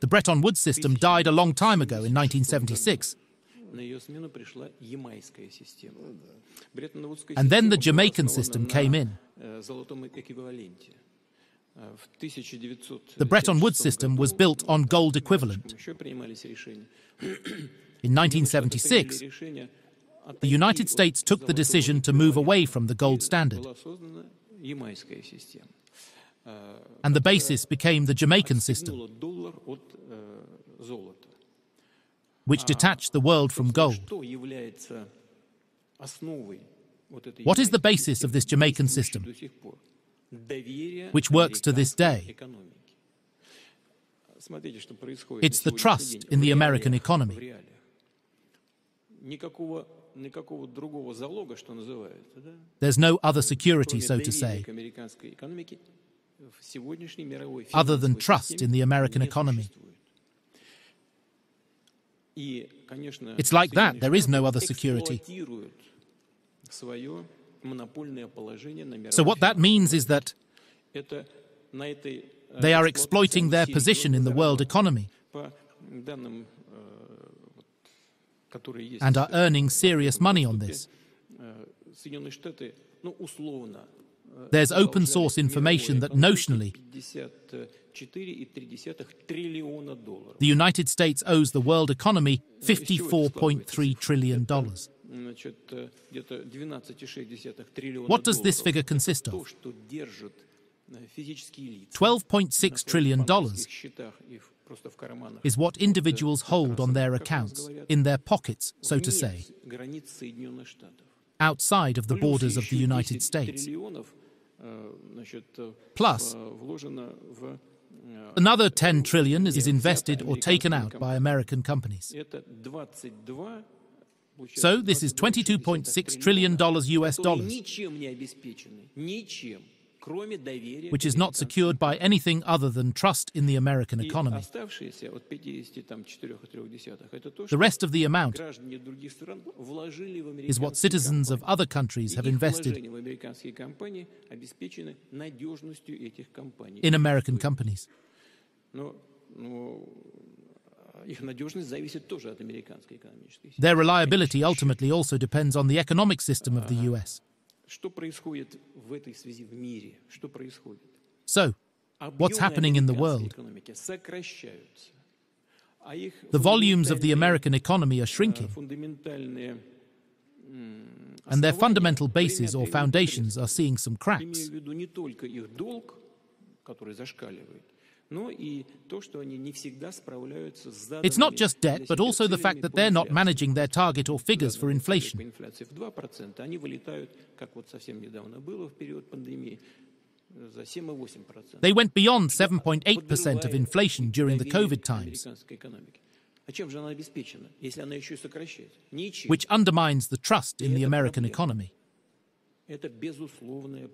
The Bretton Woods system died a long time ago in 1976. And then the Jamaican system came in. The Bretton Woods system was built on gold equivalent. In 1976, the United States took the decision to move away from the gold standard. And the basis became the Jamaican system, which detached the world from gold. What is the basis of this Jamaican system, which works to this day? It's the trust in the American economy. There's no other security, so to say, other than trust in the American economy. It's like that, there is no other security. So, what that means is that they are exploiting their position in the world economy and are earning serious money on this. There's open source information that notionally the United States owes the world economy $54.3 trillion. What does this figure consist of? $12.6 trillion is what individuals hold on their accounts, in their pockets, so to say, outside of the borders of the United States. Plus, another 10 trillion is invested or taken out by American companies. So this is 22.6 trillion dollars US dollars which is not secured by anything other than trust in the American economy. The rest of the amount is what citizens of other countries have invested in American companies. Their reliability ultimately also depends on the economic system of the US. So, what's happening in the world? The volumes of the American economy are shrinking, and their fundamental bases or foundations are seeing some cracks. It's not just debt, but also the fact that they're not managing their target or figures for inflation. They went beyond 7.8% of inflation during the COVID times, which undermines the trust in the American economy.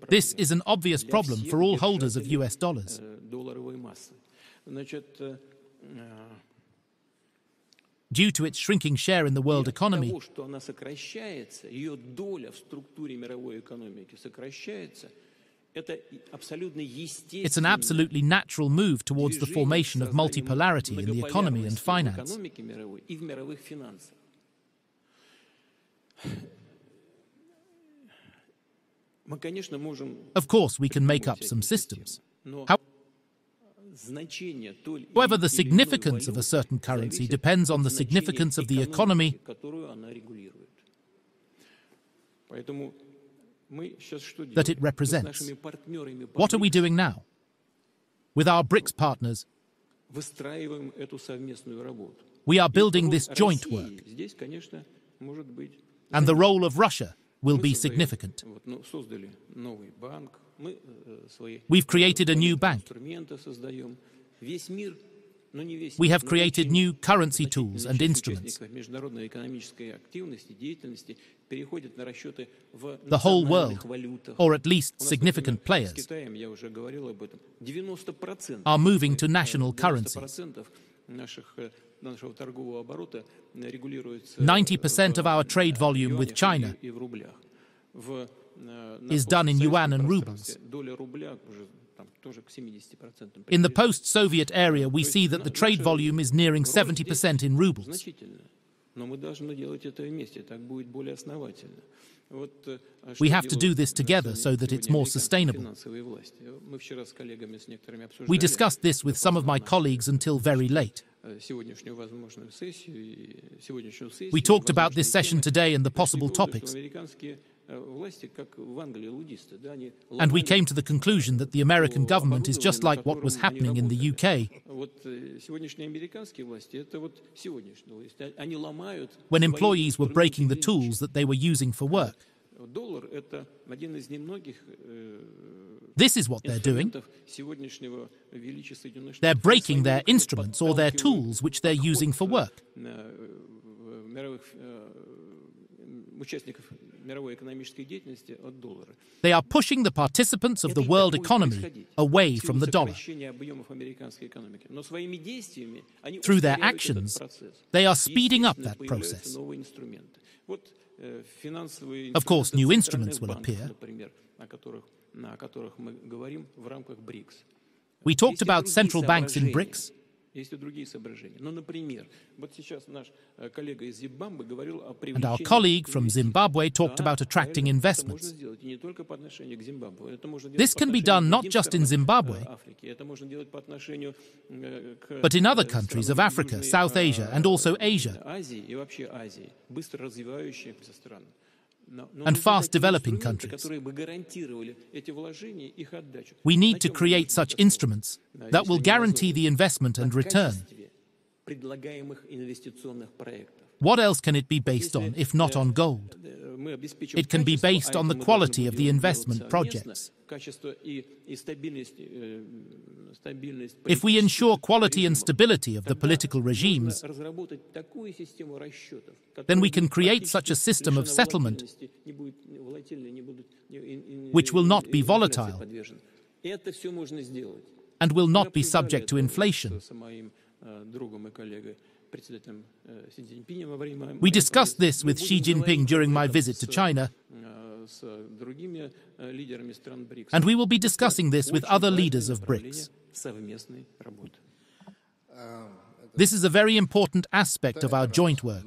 This is an obvious problem for all holders of US dollars. Due to its shrinking share in the world economy, it's an absolutely natural move towards the formation of multipolarity in the economy and finance. Of course, we can make up some systems. However, the significance of a certain currency depends on the significance of the economy that it represents. What are we doing now? With our BRICS partners, we are building this joint work. And the role of Russia will be significant. We've created a new bank. We have created new currency tools and instruments. The whole world, or at least significant players, are moving to national currencies. 90% of our trade volume with China is done in yuan and rubles. In the post Soviet area, we see that the trade volume is nearing 70% in rubles. We have to do this together so that it's more sustainable. We discussed this with some of my colleagues until very late. We talked about this session today and the possible topics. And we came to the conclusion that the American government is just like what was happening in the UK. When employees were breaking the tools that they were using for work. This is what they're doing. They're breaking their instruments or their tools which they're using for work. They are pushing the participants of the world economy away from the dollar. Through their actions, they are speeding up that process. Of course, new instruments will appear. We talked about central banks in BRICS. And our colleague from Zimbabwe talked about attracting investments. This can be done not just in Zimbabwe, but in other countries of Africa, South Asia, and also Asia and fast developing countries. We need to create such instruments that will guarantee the investment and return. What else can it be based on if not on gold? It can be based on the quality of the investment projects. If we ensure quality and stability of the political regimes, then we can create such a system of settlement which will not be volatile and will not be subject to inflation. We discussed this with Xi Jinping during my visit to China, and we will be discussing this with other leaders of BRICS. This is a very important aspect of our joint work.